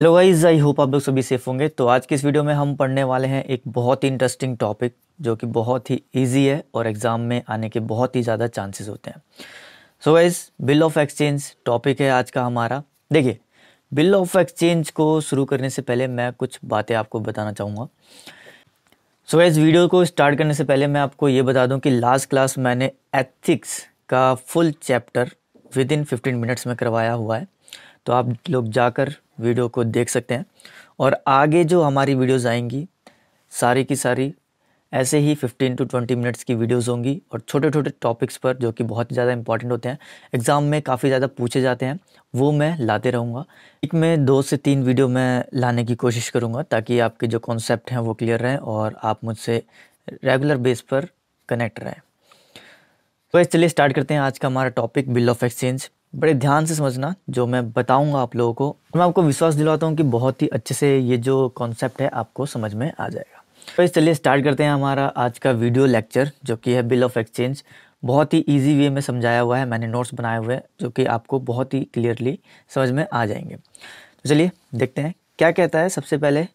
Hello guys I hope आप लोग सभी सेफ़ होंगे। तो आज की इस वीडियो में हम पढ़ने वाले हैं एक बहुत ही इंटरेस्टिंग टॉपिक जो कि बहुत ही इजी है और एग्ज़ाम में आने के बहुत ही ज़्यादा चांसेस होते हैं। So guys bill of exchange topic है आज का हमारा। देखिए बिल ऑफ़ एक्सचेंज को शुरू करने से पहले मैं कुछ बातें आपको बताना चाहूँगा। सो इस वीडियो को स्टार्ट करने से पहले मैं आपको ये बता दूँ कि लास्ट क्लास मैंने एथिक्स का full chapter within fifteen minutes में करवाया हुआ है। तो आप लोग जाकर वीडियो को देख सकते हैं। और आगे जो हमारी वीडियोज़ आएँगी, सारी की सारी, ऐसे ही 15 टू 20 मिनट्स की वीडियोस होंगी और छोटे छोटे टॉपिक्स पर जो कि बहुत ज़्यादा इंपॉर्टेंट होते हैं एग्ज़ाम में काफ़ी ज़्यादा पूछे जाते हैं, वो मैं लाते रहूँगा। एक में दो से तीन वीडियो मैं लाने की कोशिश करूँगा ताकि आपके जो कॉन्सेप्ट हैं वो क्लियर रहें और आप मुझसे रेगुलर बेस पर कनेक्ट रहें। तो चलिए स्टार्ट करते हैं आज का हमारा टॉपिक बिल ऑफ़ एक्सचेंज बड़े ध्यान से समझना जो मैं बताऊँगा आप लोगों को। मैं आपको विश्वास दिलाता हूँ कि बहुत ही अच्छे से ये जो कॉन्सेप्ट है आपको समझ में आ जाएगा। तो चलिए स्टार्ट करते हैं हमारा आज का वीडियो लेक्चर जो कि है बिल ऑफ़ एक्सचेंज बहुत ही इजी वे में समझाया हुआ है, मैंने नोट्स बनाए हुए हैं, जो कि आपको बहुत ही क्लियरली समझ में आ जाएँगे। तो चलिए देखते हैं, क्या कहता है सबसे पहले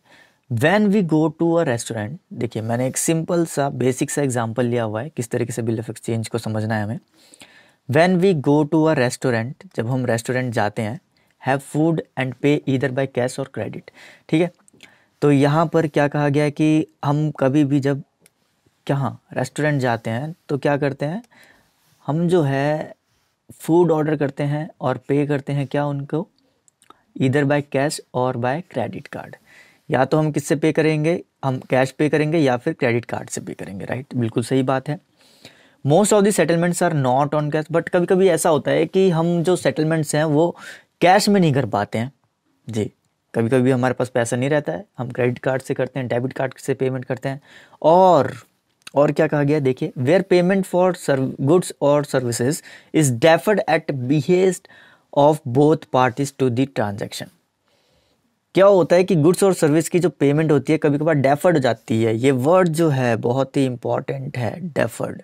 when we go to a restaurant देखिए मैंने एक सिंपल सा बेसिक सा एग्ज़ाम्पल लिया हुआ है, किस तरीके से बिल ऑफ़ एक्सचेंज को समझना है हमें। When we go to a restaurant जब हम रेस्टोरेंट जाते हैं हैव फ़ूड एंड पे इधर बाय कैश और क्रेडिट ठीक है? तो यहाँ पर क्या कहा गया है कि हम कभी भी जब, कहाँ रेस्टोरेंट जाते हैं तो क्या करते हैं? हम जो है फ़ूड ऑर्डर करते हैं और पे करते हैं क्या उनको? इधर बाय कैश और बाय क्रेडिट कार्ड या तो हम किससे पे करेंगे? हम कैश पे करेंगे या फिर क्रेडिट कार्ड से पे करेंगे राइट बिल्कुल सही बात है। Most of the settlements are not on cash but कभी कभी ऐसा होता है कि हम जो सेटलमेंट्स हैं, वो कैश में नहीं कर पाते हैं। जी कभी कभी हमारे पास पैसा नहीं रहता है, हम क्रेडिट कार्ड से करते हैं डेबिट कार्ड से पेमेंट करते हैं। और और क्या कहा गया देखिए वेयर पेमेंट फॉर गुड्स और services is deferred at behest of both parties to the transaction क्या होता है कि गुड्स और सर्विस की जो पेमेंट होती है कभी कभार डेफर्ड हो जाती है। ये वर्ड जो है, बहुत ही इंपॉर्टेंट है डेफर्ड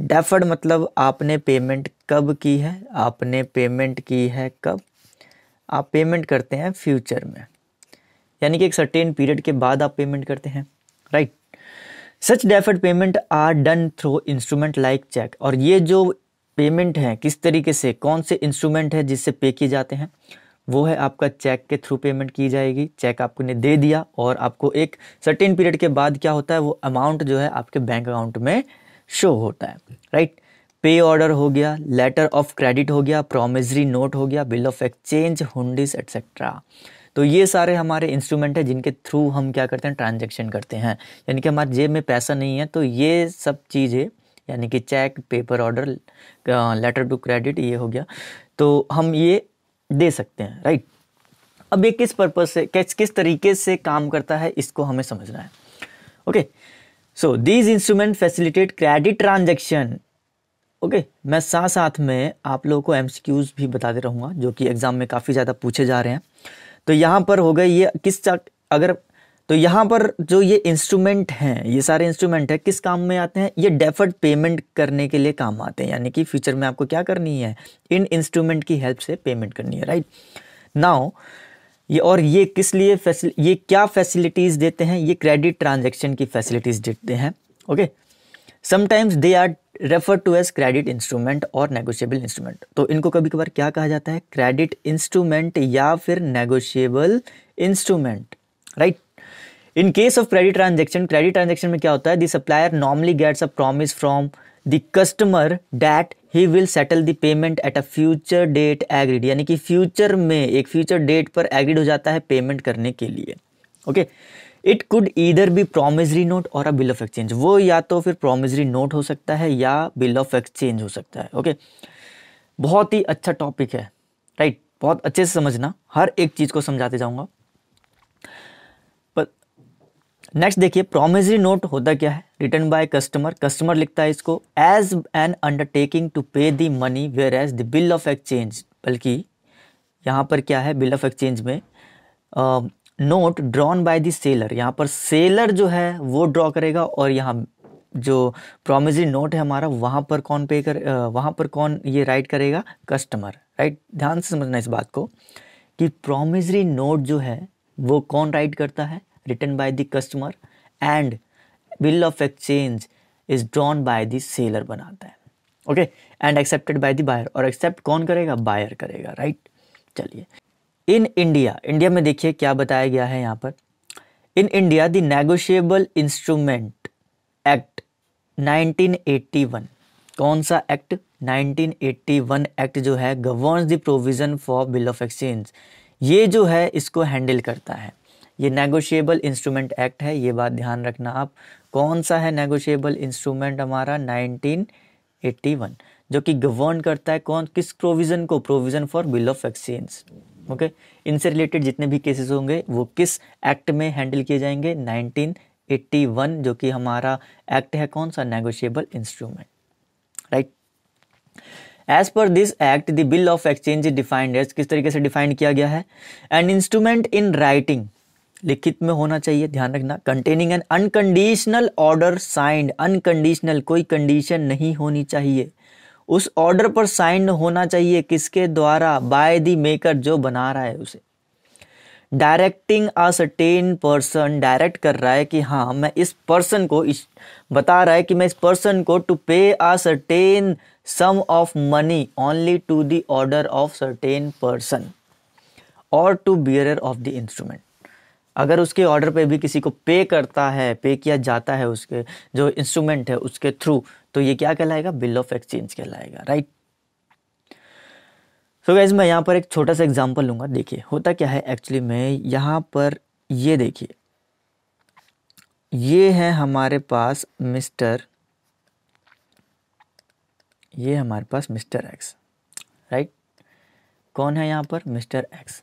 डेफर्ड मतलब आपने पेमेंट कब की है, आपने पेमेंट की है कब? आप पेमेंट करते हैं फ्यूचर में। यानी कि एक सर्टेन पीरियड के बाद आप पेमेंट करते हैं right such deferred payment are done through instrument like cheque और ये जो पेमेंट है, किस तरीके से, कौन से इंस्ट्रूमेंट है जिससे पे किए जाते हैं, वो है आपका चेक के थ्रू पेमेंट की जाएगी। चेक आपको ने दे दिया और आपको एक सर्टेन पीरियड के बाद क्या होता है, वो अमाउंट जो है आपके बैंक अकाउंट में शो होता है राइट पे ऑर्डर हो गया लेटर ऑफ़ क्रेडिट हो गया प्रोमिजरी नोट हो गया bill of exchange hundis etcetera तो ये सारे हमारे इंस्ट्रूमेंट है जिनके थ्रू हम क्या करते हैं ट्रांजेक्शन करते हैं। यानी कि हमारे जेब में पैसा नहीं है तो ये सब चीज़ें, यानी कि cheque paper order letter to credit ये हो गया। तो हम ये दे सकते हैं राइट अब ये किस पर्पज से, किस किस तरीके से काम करता है, इसको हमें समझना है। Okay so these instrument facilitate credit transaction okay मैं साथ साथ में आप लोगों को एमसीक्यूज भी बताते रहूँगा, जो कि एग्ज़ाम में काफ़ी ज़्यादा पूछे जा रहे हैं। तो यहाँ पर हो गए ये किस अगर तो यहाँ पर जो ये इंस्ट्रूमेंट हैं, ये सारे इंस्ट्रूमेंट है, किस काम में आते हैं? ये डेफर्ड पेमेंट करने के लिए काम आते हैं, यानी कि फ्यूचर में आपको क्या करनी है? इन इंस्ट्रूमेंट की हेल्प से पेमेंट करनी है राइट नाउ ये और ये किस लिए ये क्या फैसिलिटीज़ देते हैं? ये क्रेडिट ट्रांजेक्शन की फैसिलिटीज़ देते हैं okay sometimes they are refer to as credit instrument और नेगोशिएबल इंस्ट्रूमेंट तो इनको कभी कभार क्या कहा जाता है? क्रेडिट इंस्ट्रूमेंट या फिर negotiable instrument right in case of credit transaction credit transaction में क्या होता है? The supplier normally gets a promise from the customer that he will settle the payment at a future date agreed यानी कि future में, एक future date पर agreed हो जाता है पेमेंट करने के लिए। Okay it could either be promissory note और अ बिल ऑफ़ एक्सचेंज वो या तो फिर प्रोमिजरी नोट हो सकता है या बिल ऑफ़ एक्सचेंज हो सकता है। Okay okay? बहुत ही अच्छा टॉपिक है। Right right? बहुत अच्छे से समझना। हर एक चीज़ को समझाते जाऊँगा। नेक्स्ट देखिए प्रोमिजरी नोट होता क्या है? रिटर्न बाय कस्टमर कस्टमर लिखता है इसको as an undertaking to pay the money whereas the bill of exchange बल्कि यहाँ पर क्या है बिल ऑफ़ एक्सचेंज में note drawn by the seller यहाँ पर सेलर जो है, वो ड्रॉ करेगा और यहाँ जो प्रोमिजरी नोट है हमारा, वहाँ पर कौन पे कर वहाँ पर कौन ये राइट करेगा? कस्टमर राइट ध्यान से समझना इस बात को कि प्रोमिजरी नोट जो है, वो कौन राइट करता है? Written by the customer and bill of exchange is drawn by the seller बनाता है okay and accepted by the buyer और एक्सेप्ट कौन करेगा बायर करेगा राइट right? चलिए इन इंडिया इंडिया में देखिए क्या बताया गया है यहाँ पर in India the negotiable instrument act 1981 कौन सा एक्ट 1981 एक्ट जो है governs the provision for bill of exchange ये जो है, इसको हैंडल करता है। ये नेगोशिएबल इंस्ट्रूमेंट एक्ट है, ये बात ध्यान रखना आप। कौन सा है नेगोशिएबल इंस्ट्रूमेंट हमारा? 1981 जो कि गवर्न करता है कौन? किस प्रोविज़न को? Provision for bill of exchange okay इनसे रिलेटेड जितने भी केसेस होंगे, वो किस एक्ट में हैंडल किए जाएँगे? 1981 जो कि हमारा एक्ट है, कौन सा? Negotiable instrument right as per this act the bill of exchange defined as किस तरीके से डिफाइंड किया गया है? एन इंस्ट्रूमेंट इन राइटिंग लिखित में होना चाहिए, ध्यान रखना। Containing an unconditional order signed unconditional कोई कंडीशन नहीं होनी चाहिए। उस ऑर्डर पर साइन होना चाहिए किसके द्वारा? बाय दी मेकर जो बना रहा है उसे। Directing a certain person direct कर रहा है कि हाँ मैं इस पर्सन को इस, बता रहा है कि मैं इस पर्सन को to pay a certain sum of money only to the order of certain person और to bearer of the instrument अगर उसके ऑर्डर पे भी किसी को पे करता है पे किया जाता है उसके, जो इंस्ट्रूमेंट है उसके थ्रू तो ये क्या कहलाएगा? बिल ऑफ़ एक्सचेंज कहलाएगा राइट सो गैस मैं यहाँ पर एक छोटा सा एग्ज़ाम्पल लूँगा। देखिए, होता क्या है? एक्चुअली में यहाँ पर ये देखिए। ये है हमारे पास मिस्टर, ये हमारे पास मिस्टर एक्स राइट कौन है यहाँ पर? मिस्टर एक्स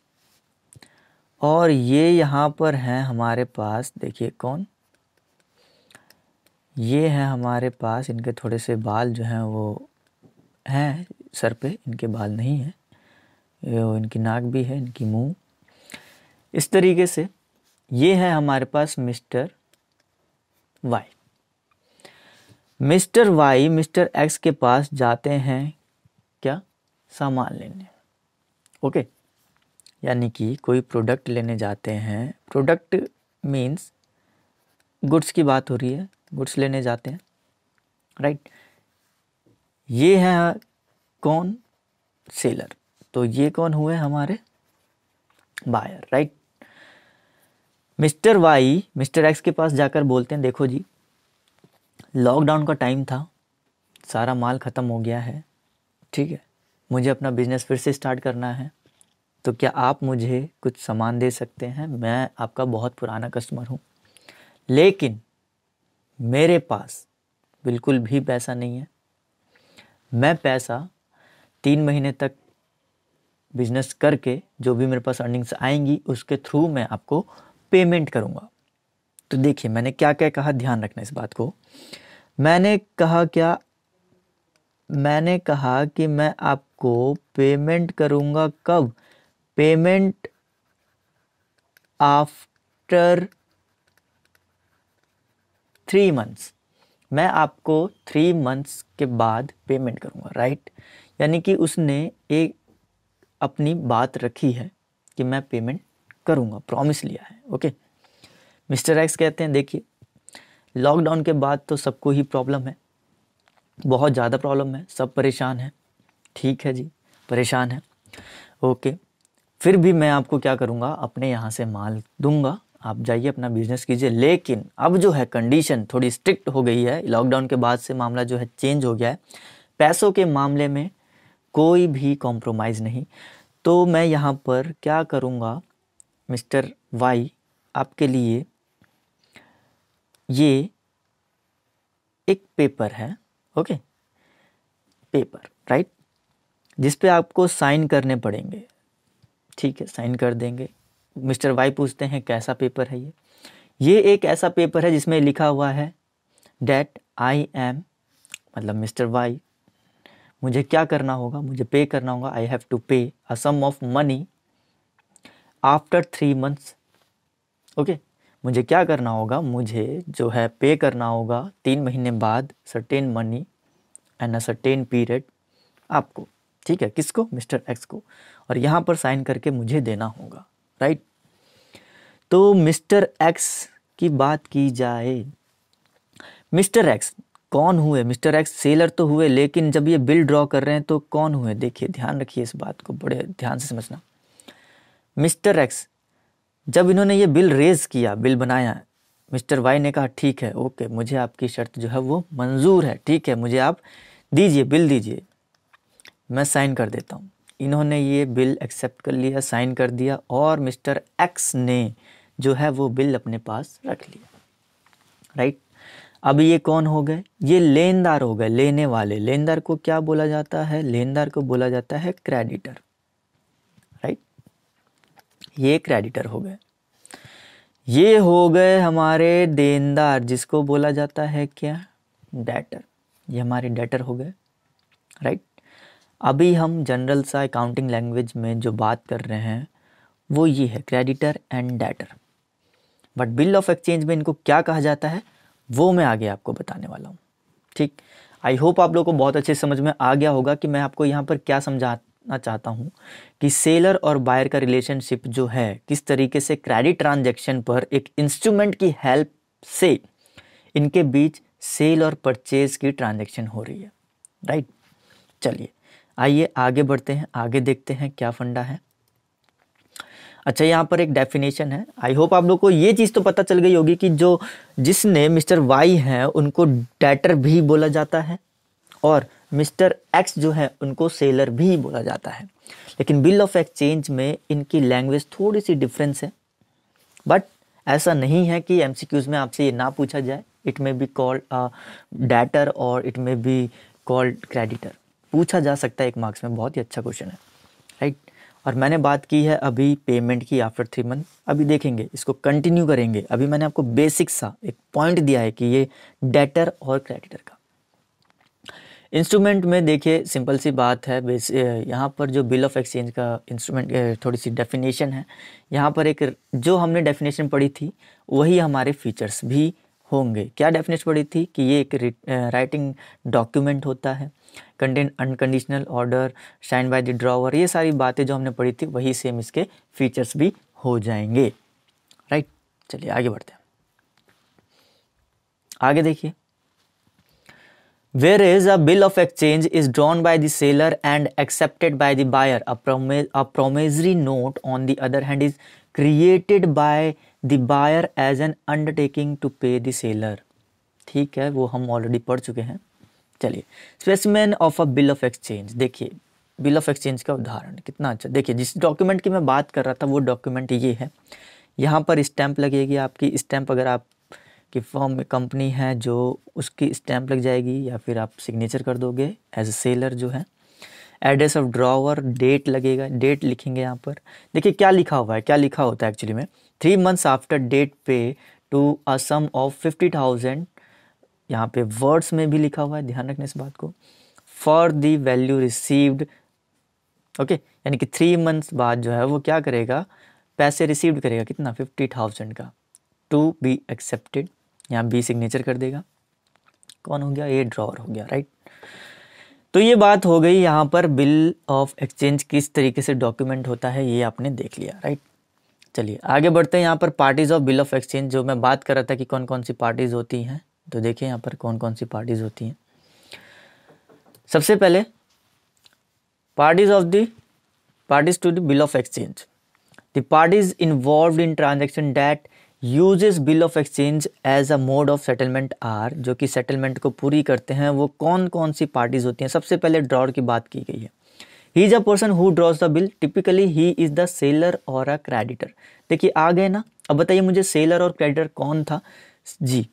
और ये यहाँ पर हैं हमारे पास, देखिए कौन? ये है हमारे पास, इनके थोड़े से बाल जो हैं वो हैं, सर पे, इनके बाल नहीं हैं। इनकी नाक भी है, इनकी मुँह। इस तरीके से ये है हमारे पास mister Y. Mister Y, mister X के पास जाते हैं क्या? सामान लेने। ओके? यानी कि कोई प्रोडक्ट लेने जाते हैं। प्रोडक्ट मीन्स गुड्स की बात हो रही है गुड्स लेने जाते हैं राइट ये है कौन? सेलर तो ये कौन हुए हमारे? Buyer right mister Y, mister X के पास जाकर बोलते हैं, देखो जी लॉकडाउन का टाइम था, सारा माल ख़त्म हो गया है, ठीक है, मुझे अपना बिज़नेस फिर से स्टार्ट करना है। तो क्या आप मुझे कुछ सामान दे सकते हैं? मैं आपका बहुत पुराना कस्टमर हूँ। लेकिन मेरे पास बिल्कुल भी पैसा नहीं है। मैं पैसा तीन महीने तक बिज़नेस करके जो भी मेरे पास अर्निंग्स आएँगी, उसके थ्रू मैं आपको पेमेंट करूँगा। तो देखिए, मैंने क्या क्या कहा? ध्यान रखना इस बात को। मैंने कहा क्या? मैंने कहा कि मैं आपको पेमेंट करूँगा कब? पेमेंट आफ्टर थ्री मंथ्स मैं आपको थ्री मंथ्स के बाद पेमेंट करूँगा राइट यानी कि उसने एक अपनी बात रखी है कि मैं पेमेंट करूँगा प्रॉमिस लिया है ओके मिस्टर एक्स कहते हैं, देखिए लॉकडाउन के बाद तो सबको ही प्रॉब्लम है, बहुत ज़्यादा प्रॉब्लम है, सब परेशान हैं, ठीक है जी, परेशान है ओके फिर भी मैं आपको क्या करूँगा? अपने यहाँ से माल दूँगा। आप जाइए, अपना बिज़नेस कीजिए। लेकिन अब जो है कंडीशन थोड़ी स्ट्रिक्ट हो गई है। लॉकडाउन के बाद से मामला जो है चेंज हो गया है। पैसों के मामले में कोई भी कॉम्प्रोमाइज़ नहीं। तो मैं यहाँ पर क्या करूँगा, मिस्टर वाई आपके लिए ये एक पेपर है ओके पेपर राइट जिस पे आपको साइन करने पड़ेंगे। ठीक है, साइन कर देंगे। मिस्टर वाई पूछते हैं, कैसा पेपर है ये? ये एक ऐसा पेपर है जिसमें लिखा हुआ है डेट आई एम मतलब मिस्टर वाई। मुझे क्या करना होगा? मुझे पे करना होगा। I have to pay a sum of money after three months. Okay? मुझे क्या करना होगा? मुझे जो है पे करना होगा तीन महीने बाद certain money and a certain period आपको। ठीक है? किसको? मिस्टर एक्स को। और यहाँ पर साइन करके मुझे देना होगा राइट तो मिस्टर एक्स की बात की जाए, मिस्टर एक्स, कौन हुए? मिस्टर एक्स सेलर तो हुए, लेकिन जब ये बिल ड्रॉ कर रहे हैं तो कौन हुए? देखिए, ध्यान रखिए इस बात को बड़े ध्यान से समझना। मिस्टर एक्स, जब इन्होंने ये बिल रेज किया, बिल बनाया, मिस्टर वाई ने कहा, ठीक है, ओके, मुझे आपकी शर्त जो है वो मंजूर है, ठीक है, मुझे आप दीजिए, बिल दीजिए, मैं साइन कर देता हूँ। इन्होंने ये बिल एक्सेप्ट कर लिया, साइन कर दिया और मिस्टर एक्स ने जो है वो बिल अपने पास रख लिया। राइट? अब ये कौन हो गए? ये लेनदार हो गए, लेने वाले। लेनदार को क्या बोला जाता है? लेनदार को बोला जाता है क्रेडिटर राइट? ये क्रेडिटर हो गए। ये हो गए हमारे देनदार, जिसको बोला जाता है क्या? डेटर ये हमारे डेटर हो गए। राइट? अभी हम जनरल सा अकाउंटिंग लैंग्वेज में जो बात कर रहे हैं, वो ये है creditor and debtor but bill of exchange में इनको क्या कहा जाता है, वो मैं आगे आपको बताने वाला हूँ। ठीक? आई होप आप लोगों को बहुत अच्छे समझ में आ गया होगा कि मैं आपको यहाँ पर क्या समझाना चाहता हूँ कि सेलर और बायर का रिलेशनशिप जो है, किस तरीके से क्रेडिट ट्रांजेक्शन पर एक इंस्ट्रूमेंट की हेल्प से इनके बीच सेल और परचेज की ट्रांजेक्शन हो रही है। राइट चलिए। आइए, आगे बढ़ते हैं, आगे देखते हैं क्या फंडा है। अच्छा यहाँ पर एक डेफिनेशन है। आई होप आप लोग को ये चीज़ तो पता चल गई होगी कि जो जिसने मिस्टर वाई हैं, उनको डेटर भी बोला जाता है और मिस्टर एक्स जो है, उनको सेलर भी बोला जाता है। लेकिन बिल ऑफ़ एक्सचेंज में इनकी लैंग्वेज थोड़ी सी डिफरेंस है। बट ऐसा नहीं है कि एम में आपसे ये ना पूछा जाए। It may be called debtor और it may be called creditor पूछा जा सकता है एक मार्क्स में, बहुत ही अच्छा क्वेश्चन है राइट और मैंने बात की है अभी पेमेंट की आफ्टर थ्री मंथ अभी देखेंगे, इसको कंटिन्यू करेंगे। अभी मैंने आपको बेसिक सा एक पॉइंट दिया है कि ये डेटर और क्रेडिटर का। इंस्ट्रूमेंट में देखिए सिंपल सी बात है बेस यहाँ पर जो बिल ऑफ़ एक्सचेंज का इंस्ट्रूमेंट थोड़ी सी डेफिनेशन है, यहाँ पर एक जो हमने डेफिनेशन पढ़ी थी, वही हमारे फीचर्स भी होंगे। क्या डेफिनेशन पढ़ी थी कि ये एक राइटिंग डॉक्यूमेंट होता है? Content unconditional order sign by the drawer ये सारी बातें जो हमने पढ़ी थी, वही सेम इसके फीचर्स भी हो जाएँगे। राइट चलिए आगे बढ़ते हैं। आगे देखिए। Where is a bill of exchange is drawn by the seller and accepted by the buyer a promissory note on the other hand is created by the buyer as an undertaking to pay the seller. ठीक है, वो हम already पढ़ चुके हैं। चलिए specimen of a bill of exchange देखिए bill of exchange का उदाहरण, कितना अच्छा। देखिए, जिस डॉक्यूमेंट की मैं बात कर रहा था, वो डॉक्यूमेंट ये है। यहाँ पर स्टैंप लगेगी आपकी। स्टैंप अगर आप की फॉर्म में कंपनी है, जो उसकी स्टैंप लग जाएगी, या फिर आप सिग्नेचर कर दोगे एज ए सेलर जो है। एड्रेस ऑफ़ ड्रॉवर डेट लगेगा। डेट लिखेंगे यहाँ पर। देखिए, क्या लिखा हुआ है, क्या लिखा होता है एक्चुअली में? Three months after date pay to a sum of fifty thousand यहाँ पे वर्ड्स में भी लिखा हुआ है, ध्यान रखने इस बात को for the value received okay यानी कि थ्री मंथ्स बाद जो है वो क्या करेगा? पैसे रिसीव्ड करेगा, कितना? फिफ्टी थाउज़ेंड का। टू बी एक्सेप्टेड यहाँ बी सिग्नेचर कर देगा। कौन हो गया? ए ड्रॉवर हो गया राइट तो ये बात हो गई यहाँ पर बिल ऑफ़ एक्सचेंज किस तरीके से डॉक्यूमेंट होता है, ये आपने देख लिया राइट चलिए, आगे बढ़ते हैं यहाँ पर parties of bill of exchange जो मैं बात कर रहा था कि कौन कौन सी पार्टीज़ होती हैं। तो देखिए यहाँ पर कौन कौन सी पार्टीज़ होती हैं। सबसे पहले parties of the parties to the bill of exchange the parties involve in transaction that uses bill of exchange as a mode of settlement are जो कि सेटलमेंट को पूरी करते हैं, वो कौन कौन सी पार्टीज़ होती हैं। सबसे पहले ड्रॉर की बात की गई है। He is a person who draws the bill typically he is the seller or a creditor देखिए, आ गए ना? अब बताइए, मुझे सेलर और क्रेडिटर कौन था? जी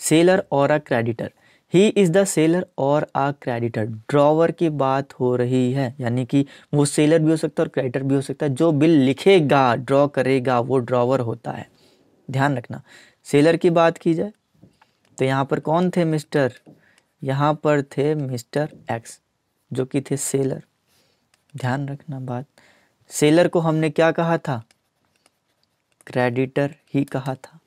seller or a creditor he is the seller or a creditor drawer की बात हो रही है, यानी कि वो सेलर भी हो सकता है और क्रेडिटर भी हो सकता है। जो बिल लिखेगा ड्रॉ करेगा, वो ड्रॉवर होता है। ध्यान रखना सेलर की बात की जाए तो यहाँ पर कौन थे मिस्टर? यहाँ पर थे मिस्टर एक्स जो कि थे सेलर ध्यान रखना बात। सेलर को हमने क्या कहा था? क्रेडिटर ही कहा था।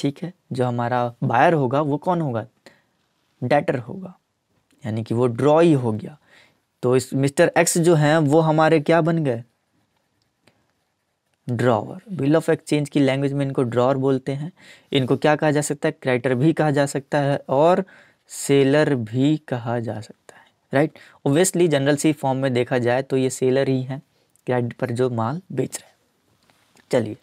ठीक है? जो हमारा बायर होगा, वो कौन होगा? डेटर होगा। यानी कि वो ड्रॉ ही हो गया। तो इस मिस्टर एक्स जो हैं, वो हमारे क्या बन गए? ड्रॉवर बिल ऑफ़ एक्सचेंज की लैंग्वेज में इनको ड्रॉवर बोलते हैं। इनको क्या कहा जा सकता है? क्रेडिटर भी कहा जा सकता है और सेलर भी कहा जा सकता है। राइट? ओबियसली जनरल सी फॉर्म में देखा जाए तो ये सेलर ही हैं क्रेडिट पर जो माल बेच रहे हैं। चलिए।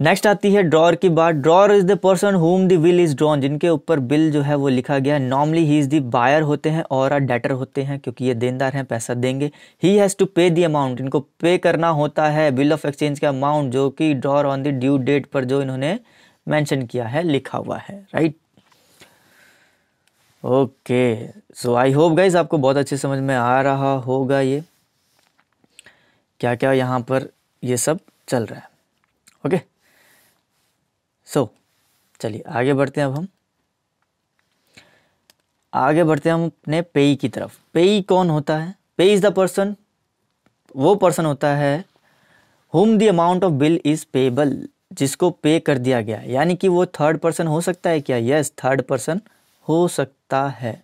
नेक्स्ट आती है ड्रॉर की बात। Drawer is the person whom the bill is drawn जिनके ऊपर बिल जो है वो लिखा गया। है normally he is the buyer होते हैं और डेटर होते हैं, क्योंकि ये देनदार हैं, पैसा देंगे। He has to pay the amount इनको पे करना होता है बिल ऑफ़ एक्सचेंज का अमाउंट जो कि drawer on the due date पर जो इन्होंने मेंशन किया है, लिखा हुआ है right okay. So I hope guys आपको बहुत अच्छे समझ में आ रहा होगा ये। क्या क्या यहाँ पर ये सब चल रहा है। ओके? सो चलिए, आगे बढ़ते हैं अब हम। आगे बढ़ते हैं हम अपने पेई की तरफ़। पेई कौन होता है? पे इज़ द पर्सन वो पर्सन होता है whom the amount of bill is payable जिसको पे कर दिया गया। यानी कि वो थर्ड पर्सन हो सकता है क्या? यस थर्ड पर्सन हो सकता है।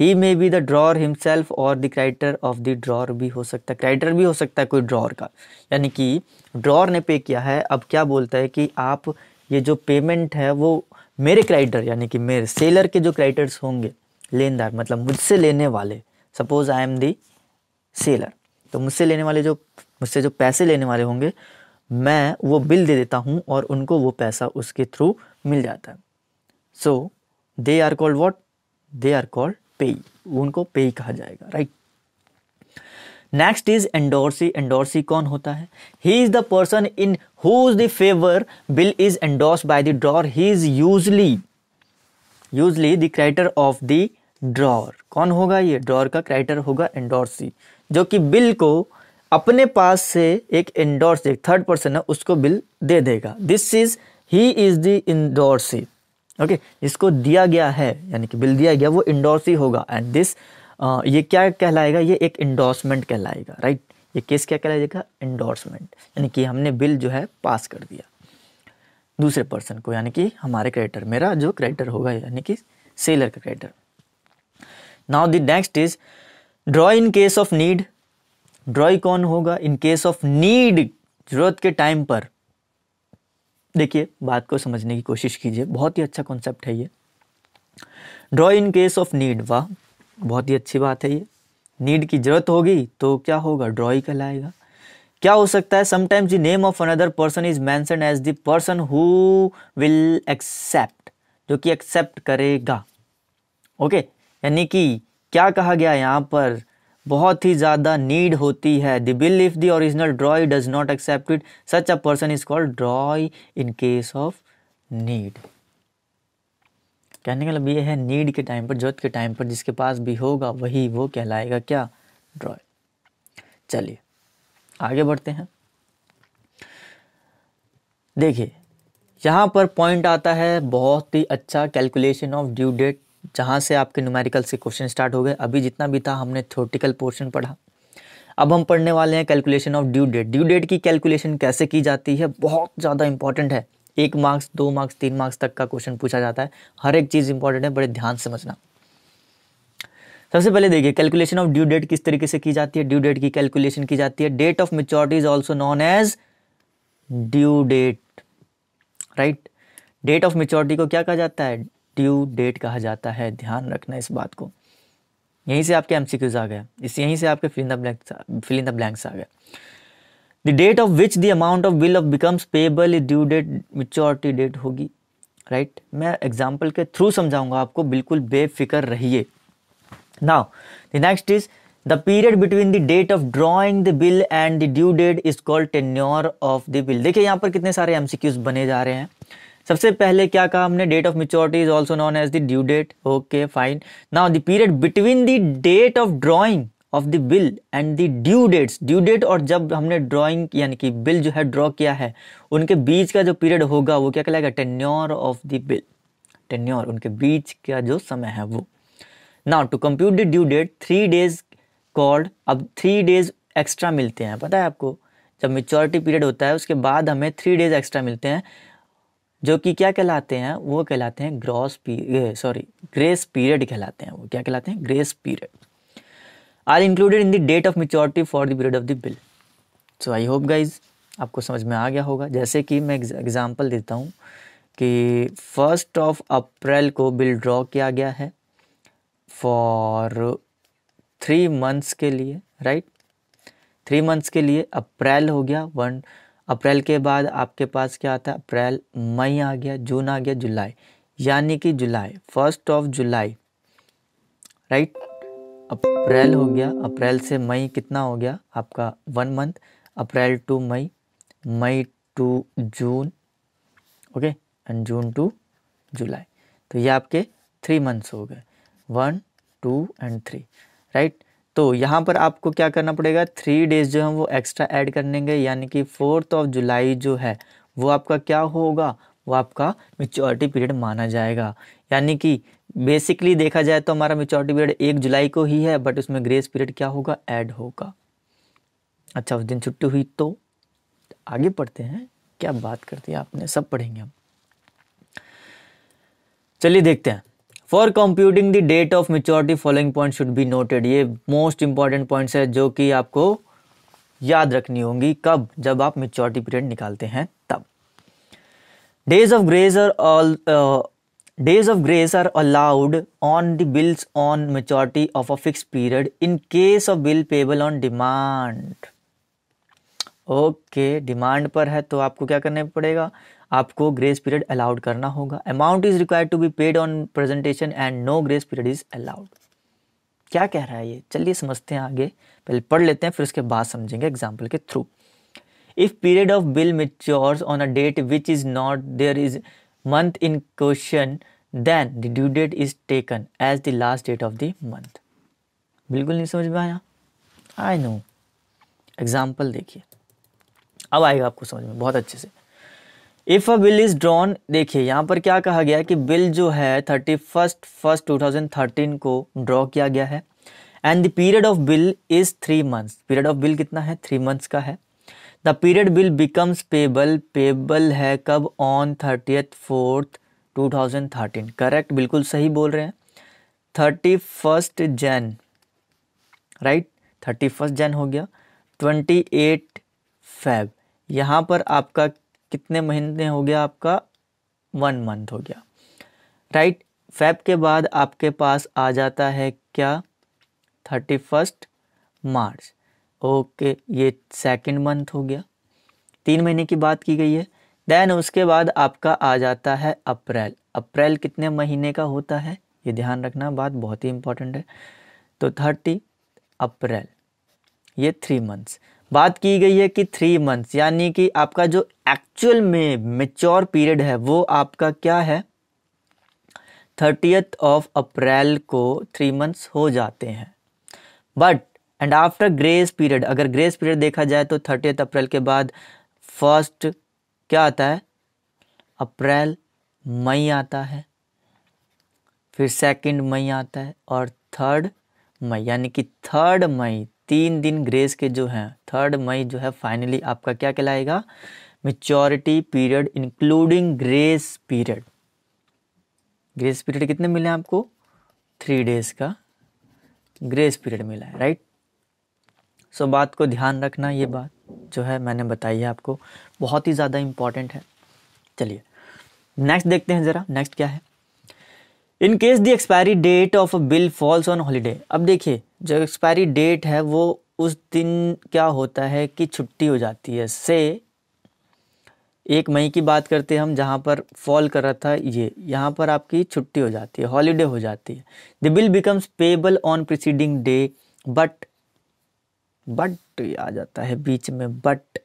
He may be the drawer himself or the creditor of the drawer भी हो सकता है। क्राइटर भी हो सकता है कोई ड्रॉर का। यानी कि ड्रॉर ने पे किया है, अब क्या बोलता है कि आप ये जो पेमेंट है वो मेरे क्राइटर यानी कि मेरे सेलर के जो क्राइटर्स होंगे, लेनदार मतलब मुझसे लेने वाले suppose I am the seller तो मुझसे लेने वाले जो, मुझसे जो पैसे लेने वाले होंगे, मैं वो बिल दे देता हूँ और उनको वो पैसा उसके थ्रू मिल जाता है। So they are called what they are called payee उनको पे कहा जाएगा right next is endorsee endorsee कौन होता है? He is the person in whose the favour bill is endorse by the drawer he is usually usually the creditor of the drawer कौन होगा ये? Drawer का क्राइटर होगा एंडोर्सी जो कि बिल को अपने पास से एक एंडोर्स एक थर्ड पर्सन है, उसको बिल दे देगा. This is he is the endorsee okay इसको दिया गया है, यानी कि बिल दिया गया, वो इंडोर्स ही होगा। एंड दिस ये क्या कहलाएगा? ये एक इंडोर्समेंट कहलाएगा राइट ये केस क्या कहलाएगा? इंडोर्समेंट यानी कि हमने बिल जो है पास कर दिया। दूसरे पर्सन को, यानी कि हमारे क्रेडिटर मेरा जो क्रेडिटर होगा, यानी कि सेलर का creditor now the next is drawee in case of need drawee कौन होगा? इन केस ऑफ़ नीड ज़रूरत के टाइम पर। देखिए, बात को समझने की कोशिश कीजिए। बहुत ही अच्छा कॉन्सेप्ट है ये। Drawee in case of need वाह, बहुत ही अच्छी बात है ये। नीड की ज़रूरत होगी तो क्या होगा? ड्रॉ ही कहलाएगा। क्या हो सकता है? Sometimes the name of another person is mentioned as the person who will accept जो कि एक्सेप्ट करेगा। ओके यानी कि क्या कहा गया यहाँ पर? बहुत ही ज़्यादा नीड होती है। The bill if the original drawee does not accept it such a person is called drawee in case of need कहने का मतलब ये है नीड के टाइम पर ज़रूरत के टाइम पर जिसके पास भी होगा, वही वो कहलाएगा क्या? ड्रॉय चलिए, आगे बढ़ते हैं। देखिए, यहाँ पर पॉइंट आता है, बहुत ही अच्छा कैलकुलेशन ऑफ़ ड्यू डेट जहाँ से आपके न्यूमेरिकल से क्वेश्चन स्टार्ट हो गए। अभी जितना भी था, हमने थ्योरेटिकल पोर्शन पढ़ा। अब हम पढ़ने वाले हैं calculation of due date due date की कैलकुलेशन कैसे की जाती है? बहुत ज़्यादा इंपॉर्टेंट है। एक मार्क्स दो मार्क्स तीन मार्क्स तक का क्वेश्चन पूछा जाता है। हर एक चीज़ इंपॉर्टेंट है, बड़े ध्यान से समझना। सबसे पहले देखिए कैलकुलेशन ऑफ़ ड्यू डेट किस तरीके से की जाती है? ड्यू डेट की कैलकुलेशन की जाती है। Date of maturity is also known as due date right date of maturity को क्या कहा जाता है? ड्यू डेट कहा जाता है, ध्यान रखना इस बात को। यहीं से आपके एमसीक्यूज आ गए। इस, यहीं से आपके fill in the blanks fill the blanks आ गए। The date of which the amount of bill of becomes payable due date maturity date होगी। Right right? मैं एग्ज़ाम्पल के थ्रू समझाऊँगा आपको, बिल्कुल बेफिक्र रहिए। Now the next is the period between the date of drawing the bill and the due date is called tenure of the bill देखिए, यहाँ पर कितने सारे एमसीक्यूज बने जा रहे हैं। सबसे पहले क्या कहा हमने? Date of maturity is also known as the due date okay fine now the period between the date of drawing of the bill and the due dates due date और जब हमने ड्राइंग यानी कि बिल जो है draw किया है, उनके बीच का जो पीरियड होगा, वो क्या कहलाएगा? Tenure of the bill tenure उनके बीच का जो समय है वो। Now to compute the due date three days called अब थ्री डेज़ एक्स्ट्रा मिलते हैं। पता है आपको? जब मेच्योरिटी पीरियड होता है, उसके बाद हमें थ्री डेज़ एक्स्ट्रा मिलते हैं। जो कि क्या कहलाते हैं, वो कहलाते हैं gross period sorry grace period कहलाते हैं वो। क्या कहलाते हैं? Grace period. Are included in the date of maturity for the period of the bill. So I hope guys आपको समझ में आ गया होगा। जैसे कि मैं एग्ज़ाम्पल देता हूँ कि फ़र्स्ट ऑफ़ अप्रैल को बिल ड्रॉ किया गया है फॉर थ्री मंथ्स के लिए राइट थ्री मंथ्स के लिए अप्रैल हो गया वन अप्रैल के बाद आपके पास क्या आता है? अप्रैल, मई आ गया, जून आ गया, जुलाई। यानी कि July first of July. Right अप्रैल हो गया, अप्रैल से मई कितना हो गया? आपका one month April to May May to June. Okay and June to July. तो ये आपके थ्री मंथ्स हो गए। One two and three right तो यहाँ पर आपको क्या करना पड़ेगा? थ्री डेज़ जो है वो एक्स्ट्रा ऐड करनेंगे यानी कि फोर्थ ऑफ़ जुलाई जो है, वो आपका क्या होगा? वो आपका मेच्योरिटी पीरियड माना जाएगा। यानी कि बेसिकली देखा जाए तो हमारा मेच्योरिटी पीरियड एक जुलाई को ही है बट उसमें ग्रेस पीरियड क्या होगा? ऐड होगा। अच्छा उस दिन छुट्टी हुई तो आगे पढ़ते हैं। क्या बात करती है आपने? सब पढ़ेंगे हम। चलिए देखते हैं। For computing the date of maturity following point should be noted ये मोस्ट इंपॉर्टेंट पॉइंट्स है जो कि आपको याद रखनी होंगी कब, जब आप मेच्योरिटी पीरियड निकालते हैं, तब। Days of grace are all days of grace are allowed on the bills on maturity of a fix period in case of bill payable on demand okay demand पर है तो आपको क्या करना पड़ेगा? आपको ग्रेस पीरियड अलाउड करना होगा। Amount is required to be paid on presentation and no grace period is allowed क्या कह रहा है ये? चलिए समझते हैं आगे। पहले पढ़ लेते हैं, फिर उसके बाद समझेंगे एग्ज़ाम्पल के through if period of bill matures on a date which is not there is month in question then the due date is taken as the last date of the month बिल्कुल नहीं समझ में आया? I know example देखिए। अब आएगा आपको समझ में, बहुत अच्छे से। If a bill is drawn देखिए, यहाँ पर क्या कहा गया है कि बिल जो है thirty first first two thousand thirteen को ड्रॉ किया गया है। And the period of bill is three months period of bill कितना है? थ्री मंथ्स का है। The period bill becomes payable payable है कब? On thirtieth fourth two thousand thirteen correct बिल्कुल सही बोल रहे हैं। Thirty first Jan right thirty first Jan हो गया। ट्वेंटी एट फैब यहाँ पर आपका कितने महीने हो गया आपका? वन मंथ हो गया। राइट फेब के बाद आपके पास आ जाता है क्या? थर्टी फ़र्स्ट मार्च ओके ये सेकंड मंथ हो गया। तीन महीने की बात की गई है। देन उसके बाद आपका आ जाता है अप्रैल अप्रैल कितने महीने का होता है? ये ध्यान रखना बात बहुत ही इंपॉर्टेंट है। तो थर्टी अप्रैल ये थ्री मंथ्स बात की गई है कि थ्री मंथ्स यानी कि आपका जो एक्चुअल में मेच्योर पीरियड है, वो आपका क्या है? थर्टियथ ऑफ़ अप्रैल को थ्री मंथ्स हो जाते हैं। But and after grace period अगर ग्रेस पीरियड देखा जाए तो थर्टियथ अप्रैल के बाद फ़र्स्ट क्या आता है? अप्रैल मई आता है। फिर सेकंड मई आता है और थर्ड मई, यानी कि थर्ड मई तीन दिन ग्रेस के जो हैं थर्ड मई जो है फाइनली आपका क्या कहलाएगा? Maturity period including grace period grace period कितने मिले आपको? थ्री डेज़ का ग्रेस पीरियड मिला है राइट सो so, बात को ध्यान रखना ये बात जो है मैंने बताई है आपको बहुत ही ज़्यादा इंपॉर्टेंट है। चलिए नेक्स्ट देखते हैं ज़रा नेक्स्ट क्या है? In case the expiry date of a bill falls on holiday अब देखिए जो एक्सपायरी डेट है, वो उस दिन क्या होता है कि छुट्टी हो जाती है। से एक मई की बात करते हैं हम, जहाँ पर फॉल कर रहा था ये, यहाँ पर आपकी छुट्टी हो जाती है हॉलीडे हो जाती है। The bill becomes payable on preceding day but but आ जाता है बीच में बट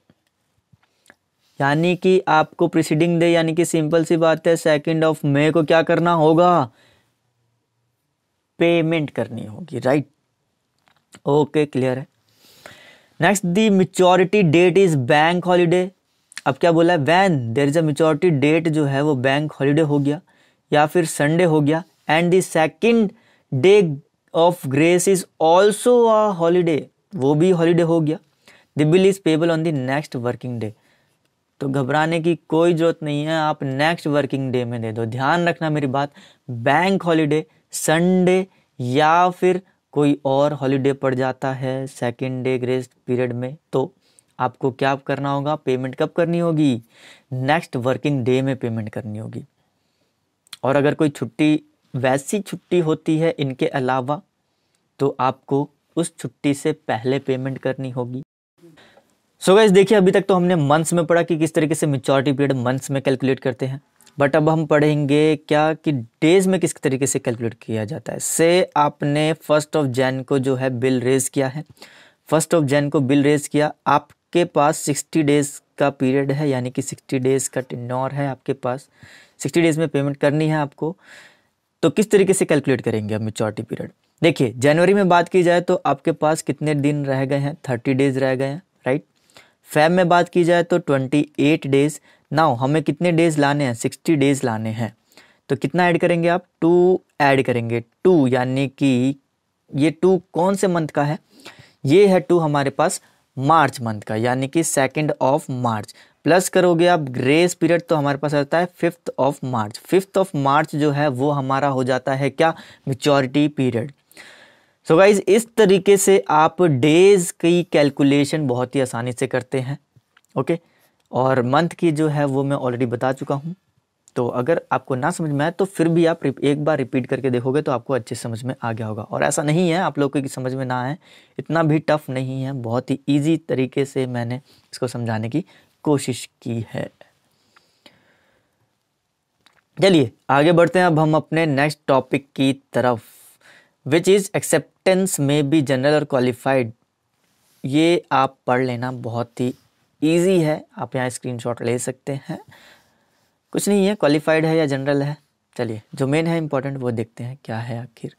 यानी कि आपको प्रिसीडिंग डे यानी कि सिंपल सी बात है सेकेंड ऑफ़ मे को क्या करना होगा? पेमेंट करनी होगी राइट ओके क्लियर है? Next the maturity date is bank holiday अब क्या बोला है? When there is a maturity date जो है, वो बैंक हॉलीडे हो गया, या फिर संडे हो गया. And the second day of grace is also a holiday वो भी हॉलीडे हो गया. The bill is payable on the next working day तो घबराने की कोई ज़रूरत नहीं है। आप नेक्स्ट वर्किंग डे में दे दो। ध्यान रखना मेरी बात। बैंक हॉलीडे संडे या फिर कोई और हॉलीडे पड़ जाता है सेकेंड डे ग्रेस पीरियड में तो आपको क्या करना होगा? पेमेंट कब करनी होगी? नेक्स्ट वर्किंग डे में पेमेंट करनी होगी। और अगर कोई छुट्टी, वैसी छुट्टी होती है इनके अलावा तो आपको उस छुट्टी से पहले पेमेंट करनी होगी। सो गाइस देखिए, अभी तक तो हमने मंथ्स में पढ़ा कि किस तरीके से मेचोरिटी पीरियड मंथ्स में कैलकुलेट करते हैं। बट अब हम पढ़ेंगे क्या कि डेज़ में किस तरीके से कैलकुलेट किया जाता है। से आपने फ़र्स्ट ऑफ़ जैन को जो है बिल रेज किया है। फ़र्स्ट ऑफ़ जैन को बिल रेज किया। आपके पास सिक्सटी डेज़ का पीरियड है, यानी कि सिक्सटी डेज़ का टेन्योर है आपके पास। सिक्सटी डेज़ में पेमेंट करनी है आपको। तो किस तरीके से कैलकुलेट करेंगे अब मेचोरिटी पीरियड देखिए जनवरी में बात की जाए तो आपके पास कितने दिन रह गए हैं? थर्टी डेज़ रह गए हैं राइट फैब में बात की जाए तो ट्वेंटी एट डेज़ नाउ हमें कितने डेज़ लाने हैं? सिक्सटी डेज़ लाने हैं। तो कितना ऐड करेंगे आप? टू ऐड करेंगे। टू यानी कि ये टू कौन से मंथ का है? ये है टू हमारे पास मार्च मंथ का, यानी कि सेकेंड ऑफ़ मार्च। प्लस करोगे आप ग्रेस पीरियड तो हमारे पास आता है fifth of March. Fifth of March जो है, वो हमारा हो जाता है क्या? मेचोरिटी पीरियड सो गाइज़ इस तरीके से आप डेज़ की कैलकुलेशन बहुत ही आसानी से करते हैं ओके okay? और मंथ की जो है वो मैं ऑलरेडी बता चुका हूँ। तो अगर आपको ना समझ में आए तो फिर भी आप एक बार रिपीट करके देखोगे तो आपको अच्छे समझ में आ गया होगा। और ऐसा नहीं है, आप लोगों की समझ में ना आए, इतना भी टफ नहीं है, बहुत ही ईजी तरीके से मैंने इसको समझाने की कोशिश की है। चलिए, आगे बढ़ते हैं, अब हम अपने नेक्स्ट टॉपिक की तरफ़। Which is acceptance may be general or qualified ये आप पढ़ लेना, बहुत ही ईजी है। आप यहाँ स्क्रीनशॉट ले सकते हैं। कुछ नहीं है क्वालिफाइड है या जनरल है? चलिए, जो मेन है इंपॉर्टेंट वो देखते हैं क्या है आखिर।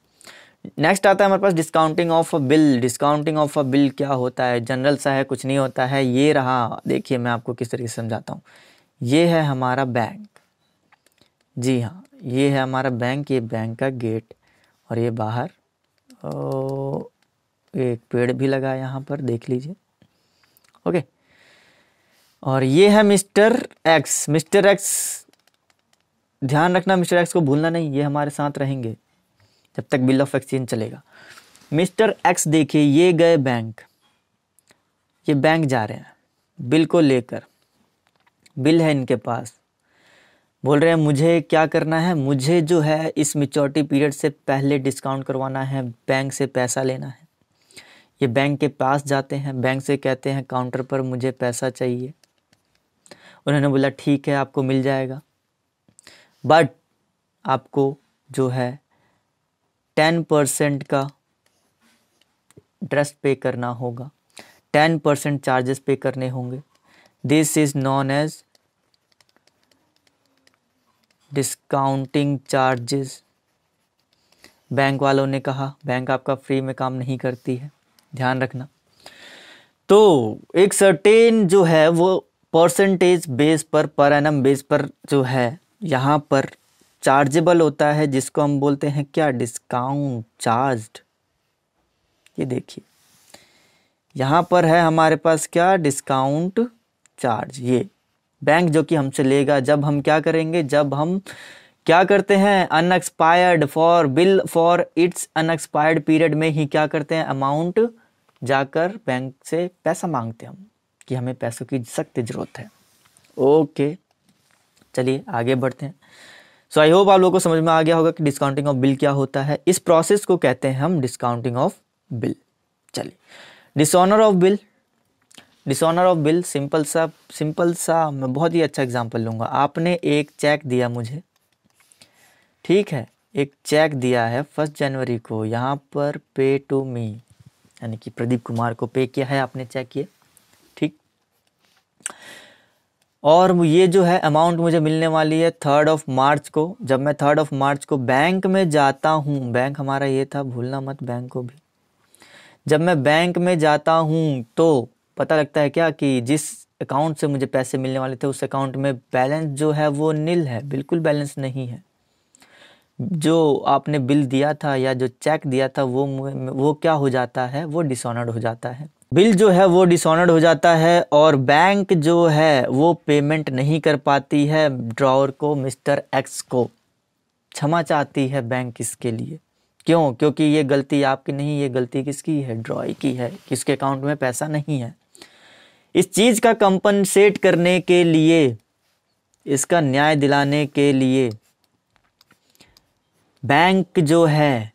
नेक्स्ट आता है हमारे पास discounting of a bill discounting of a bill क्या होता है? जनरल सा है, कुछ नहीं होता है। ये रहा, देखिए मैं आपको किस तरीके से समझाता हूँ। ये है हमारा बैंक जी हाँ ये है हमारा बैंक ये बैंक का गेट और ये बाहर एक पेड़ भी लगा यहाँ पर, देख लीजिए। ओके। और ये है मिस्टर एक्स। मिस्टर एक्स, ध्यान रखना, मिस्टर एक्स को भूलना नहीं, ये हमारे साथ रहेंगे जब तक बिल ऑफ़ एक्सचेंज चलेगा। मिस्टर एक्स, देखिए, ये गए बैंक। ये बैंक जा रहे हैं, बिल को लेकर। बिल है इनके पास। बोल रहे हैं, मुझे क्या करना है? मुझे जो है इस मिच्योरिटी पीरियड से पहले डिस्काउंट करवाना है बैंक से पैसा लेना है। ये बैंक के पास जाते हैं बैंक से कहते हैं काउंटर पर मुझे पैसा चाहिए। उन्होंने बोला, ठीक है, आपको मिल जाएगा। बट आपको जो है टेन परसेंट का इंटरेस्ट पे करना होगा। टेन परसेंट चार्जेस पे करने होंगे। This is known as discounting charges bank वालों ने कहा बैंक आपका फ्री में काम नहीं करती है। ध्यान रखना। तो एक सर्टेन जो है, वो परसेंटेज बेस पर पर एनम बेस पर जो है, यहाँ पर चार्जेबल होता है, जिसको हम बोलते हैं क्या? डिस्काउंट चार्ज ये देखिए। यहाँ पर है हमारे पास क्या? डिस्काउंट चार्ज ये। बैंक जो कि हमसे लेगा। जब हम क्या करेंगे? जब हम क्या करते हैं? Unexpired for bill for its unexpired period में ही क्या करते हैं? अमाउंट जाकर बैंक से पैसा मांगते हैं हम, कि हमें पैसों की सख्त ज़रूरत है। ओके चलिए आगे बढ़ते हैं। सो आई होप आप लोगों को समझ में आ गया होगा कि डिस्काउंटिंग ऑफ़ बिल क्या होता है। इस प्रोसेस को कहते हैं हम डिस्काउंटिंग ऑफ़ बिल चलिए। Dishonour of bill dishonour of bill simple सा सिंपल सा, मैं बहुत ही अच्छा एग्जांपल लूँगा। आपने एक चेक दिया मुझे। ठीक है, एक चेक दिया है फ़र्स्ट जनवरी को। यहाँ पर पे टू मी यानी कि प्रदीप कुमार को पे किया है, आपने चेक किया। और ये जो है अमाउंट मुझे मिलने वाली है थर्ड ऑफ़ मार्च को। जब मैं थर्ड ऑफ़ मार्च को बैंक में जाता हूँ बैंक हमारा ये था, भूलना मत बैंक को भी। जब मैं बैंक में जाता हूँ तो पता लगता है क्या कि जिस अकाउंट से मुझे पैसे मिलने वाले थे, उस अकाउंट में बैलेंस जो है वो नील है, बिल्कुल बैलेंस नहीं है। जो आपने बिल दिया था या जो चेक दिया था, वो वो क्या हो जाता है? वो डिसऑनर्ड हो जाता है। बिल जो है वो डिसऑनर्ड हो जाता है और बैंक जो है वो पेमेंट नहीं कर पाती है ड्रॉवर को मिस्टर एक्स को। क्षमा चाहती है बैंक इसके लिए। क्यों? क्योंकि ये गलती आपकी नहीं, ये गलती किसकी है? ड्रॉई की है। किसके अकाउंट में पैसा नहीं है? इस चीज़ का कंपनसेट करने के लिए, इसका न्याय दिलाने के लिए बैंक जो है,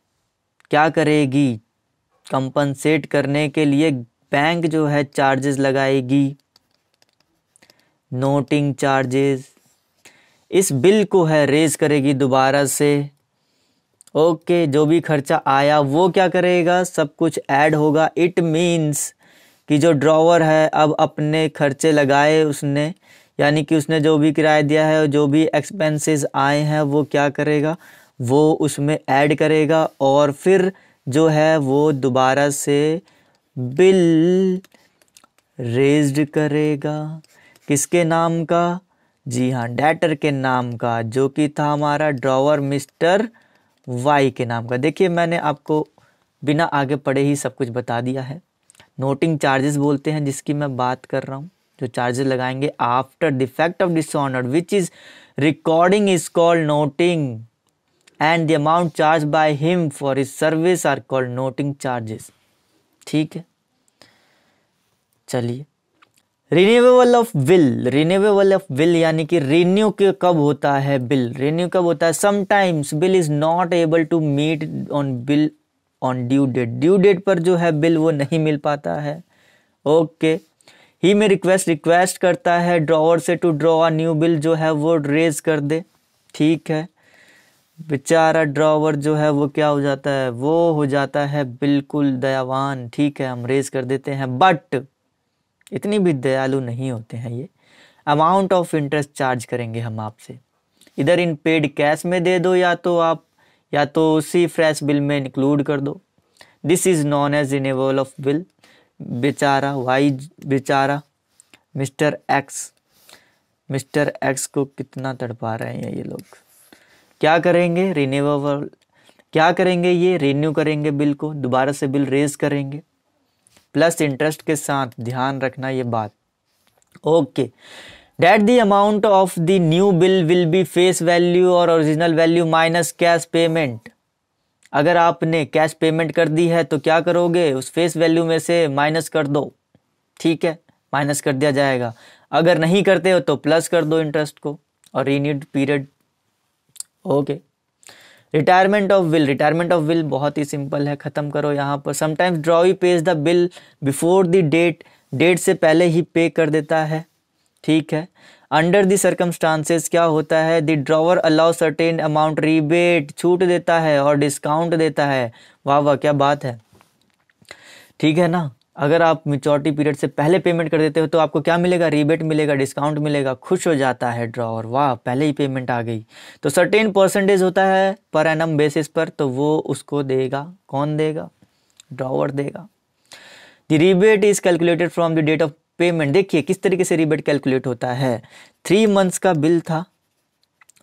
क्या करेगी? कंपनसेट करने के लिए बैंक जो है चार्जेस लगाएगी नोटिंग चार्जेस इस बिल को है रेज करेगी दोबारा से ओके जो भी खर्चा आया वो क्या करेगा? सब कुछ ऐड होगा इट मीन्स कि जो ड्रॉवर है, अब अपने खर्चे लगाए उसने, यानी कि उसने जो भी किराया दिया है, जो भी एक्सपेंसेस आए हैं, वो क्या करेगा? वो उसमें ऐड करेगा और फिर जो है, वो दोबारा से बिल रेज्ड करेगा। किसके नाम का? जी हाँ डेटर के नाम का, जो कि था हमारा ड्रॉवर मिस्टर वाई के नाम का। देखिए, मैंने आपको बिना आगे पढ़े ही सब कुछ बता दिया है। नोटिंग चार्जेस बोलते हैं, जिसकी मैं बात कर रहा हूँ, जो चार्जेस लगाएँगे after defect of dishonour which is recording is called noting and the amount charge by him for is service are called noting charges ठीक है? चलिए। Renewable of bill renewable of bill यानी कि रिन्यू के कब होता है बिल रिन्यू कब होता है? Sometimes bill is not able to meet on bill on due date due date पर जो है बिल वो नहीं मिल पाता है। ओके ही में रिक्वेस्ट रिक्वेस्ट करता है ड्रॉवर से to draw a new bill जो है वो रेज कर दे। ठीक है। बेचारा ड्रॉवर जो है वो क्या हो जाता है? वो हो जाता है बिल्कुल दयावान। ठीक है, हम रेज कर देते हैं। बट इतनी भी दयालु नहीं होते हैं ये। अमाउंट ऑफ़ इंटरेस्ट चार्ज करेंगे हम आपसे। इधर इन पेड कैश में दे दो या तो आप या तो उसी फ्रेश बिल में इंक्लूड कर दो। This is non age renewable of bill बेचारा वाई बेचारा, मिस्टर एक्स मिस्टर एक्स को कितना तड़पा रहे हैं ये लोग। क्या करेंगे? रिन्यूएबल क्या करेंगे ये? रिन्यू करेंगे बिल को, दोबारा से बिल रेज करेंगे। प्लस इंटरेस्ट के साथ ध्यान रखना ये बात। Okay date the amount of the new bill will be face value और original value minus cash payment अगर आपने कैश पेमेंट कर दी है तो क्या करोगे? उस फेस वैल्यू में से माइनस कर दो। ठीक है? माइनस कर दिया जाएगा। अगर नहीं करते हो तो प्लस कर दो इंटरेस्ट को और renewed period okay retirement of bill retirement of bill बहुत ही सिंपल है। ख़त्म करो यहाँ पर। Sometimes drawee pays the bill before the date date से पहले ही पे कर देता है। ठीक है। अंडर द सर्कमस्टांसेस क्या होता है? The drawer allow certain amount rebate छूट देता है और डिस्काउंट देता है। वाह वाह, क्या बात है। ठीक है ना? अगर आप मिचोरिटी पीरियड से पहले पेमेंट कर देते हो तो आपको क्या मिलेगा? रिबेट मिलेगा डिस्काउंट मिलेगा, खुश हो जाता है ड्रॉवर वाह, पहले ही पेमेंट आ गई। तो सर्टेन परसेंटेज होता है पर एनम बेसिस पर तो वो उसको देगा। कौन देगा? ड्रॉवर देगा। The rebate is calculated from the date of payment, देखिए किस तरीके से रिबेट कैलकुलेट होता है। थ्री मंथ्स का बिल था।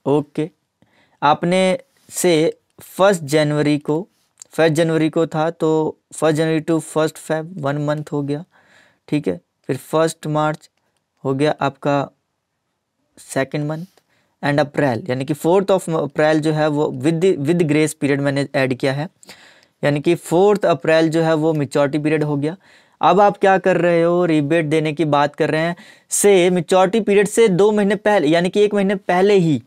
ओके। आपने से फ़र्स्ट जनवरी को, फ़र्स्ट जनवरी को था तो first January to first Feb, one month हो गया। ठीक है? फिर फ़र्स्ट मार्च हो गया आपका सेकेंड मंथ एंड अप्रैल। यानी कि फोर्थ ऑफ़ अप्रैल जो है वो विद विद ग्रेस पीरियड मैंने ऐड किया है। यानी कि फोर्थ अप्रैल जो है वो मिचोरिटी पीरियड हो गया। अब आप क्या कर रहे हो? रिबेट देने की बात कर रहे हैं। से मिचोरिटी पीरियड से दो महीने पहले, यानी कि एक महीने पहले ही,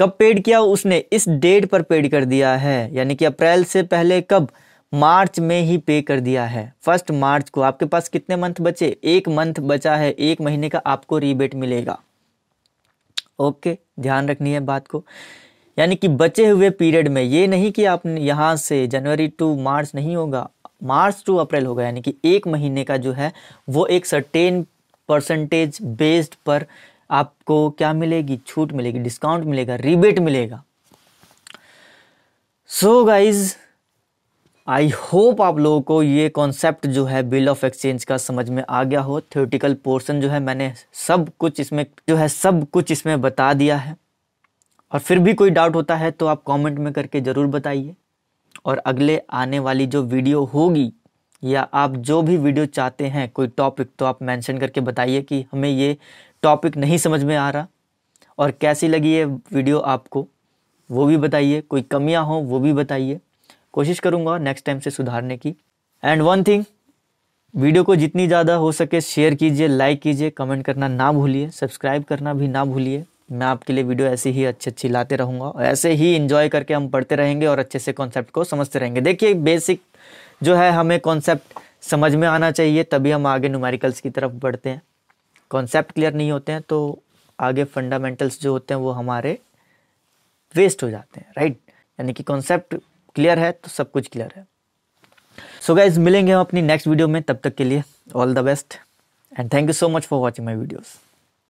कब पेड किया उसने? इस डेट पर पेड कर दिया है। यानी कि अप्रैल से पहले कब? मार्च में ही पे कर दिया है। फ़र्स्ट मार्च को आपके पास कितने मंथ बचे? एक मंथ बचा है। एक महीने का आपको रिबेट मिलेगा। ओके ध्यान रखनी है बात को। यानी कि बचे हुए पीरियड में, ये नहीं कि आप यहाँ से जनवरी टू मार्च नहीं होगा। मार्च टू अप्रैल होगा, यानी कि एक महीने का जो है, वो एक सर्टेन परसेंटेज बेस्ड पर आपको क्या मिलेगी? छूट मिलेगी डिस्काउंट मिलेगा रिबेट मिलेगा। सो गाइज़ आई होप आप लोगों को ये कॉन्सेप्ट जो है बिल ऑफ़ एक्सचेंज का समझ में आ गया हो। थ्योरेटिकल पोर्शन जो है, मैंने सब कुछ इसमें, जो है, सब कुछ इसमें बता दिया है। और फिर भी कोई डाउट होता है तो आप कमेंट में करके ज़रूर बताइए। और अगले आने वाली जो वीडियो होगी या आप जो भी वीडियो चाहते हैं, कोई टॉपिक तो आप मेंशन करके बताइए कि हमें ये टॉपिक नहीं समझ में आ रहा और कैसी लगी ये वीडियो आपको, वो भी बताइए। कोई कमियाँ हो, वो भी बताइए। कोशिश करूँगा नेक्स्ट टाइम से सुधारने की। एंड वन थिंग वीडियो को जितनी ज़्यादा हो सके शेयर कीजिए लाइक कीजिए कमेंट करना ना भूलिए सब्सक्राइब करना भी ना भूलिए। मैं आपके लिए वीडियो ऐसे ही अच्छी अच्छी लाते रहूँगा और ऐसे ही इन्जॉय करके हम पढ़ते रहेंगे और अच्छे से कॉन्सेप्ट को समझते रहेंगे। देखिए बेसिक जो है हमें कॉन्सेप्ट समझ में आना चाहिए, तभी हम आगे न्यूमेरिकल्स की तरफ़ बढ़ते हैं। कॉन्सेप्ट क्लियर नहीं होते हैं तो आगे फंडामेंटल्स जो होते हैं वो हमारे वेस्ट हो जाते हैं राइट यानी कि कॉन्सेप्ट क्लियर है तो सब कुछ क्लियर है। सो गाइज़ मिलेंगे हम अपनी नेक्स्ट वीडियो में, तब तक के लिए all the best and thank you so much for watching my videos